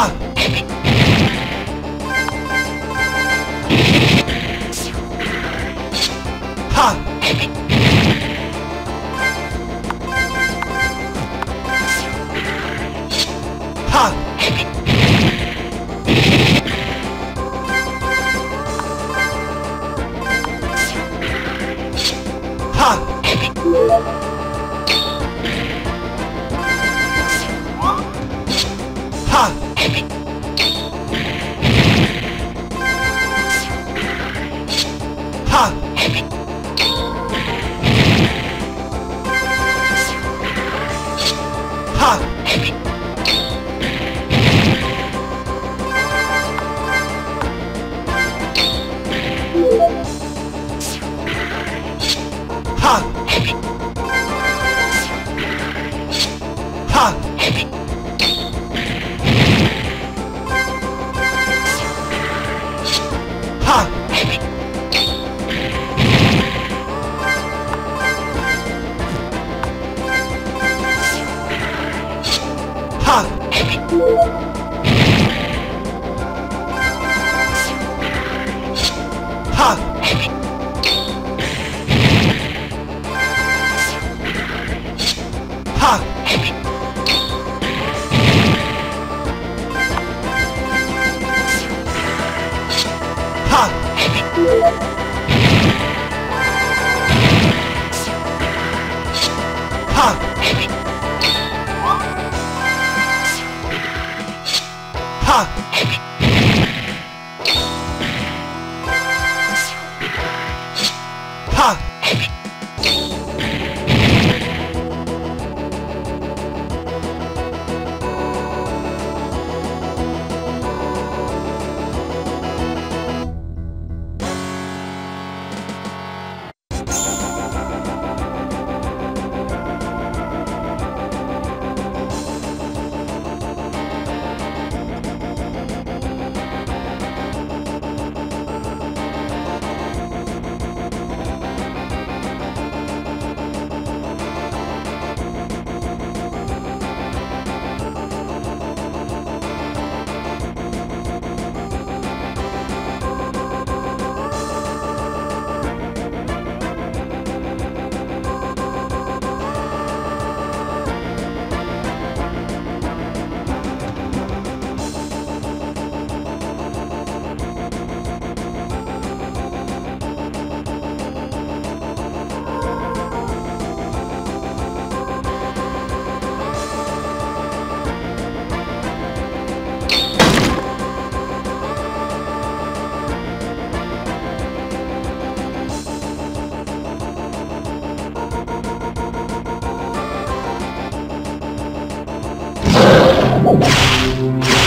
Baba! 看屁 하! ハハハハ。